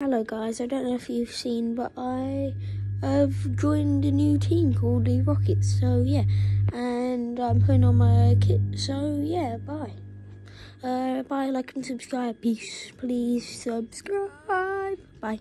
Hello guys, I don't know if you've seen, but I have joined a new team called the Rockets. So yeah, and I'm putting on my kit. So yeah, bye. Uh, bye, like and subscribe. Peace. Please subscribe. Bye.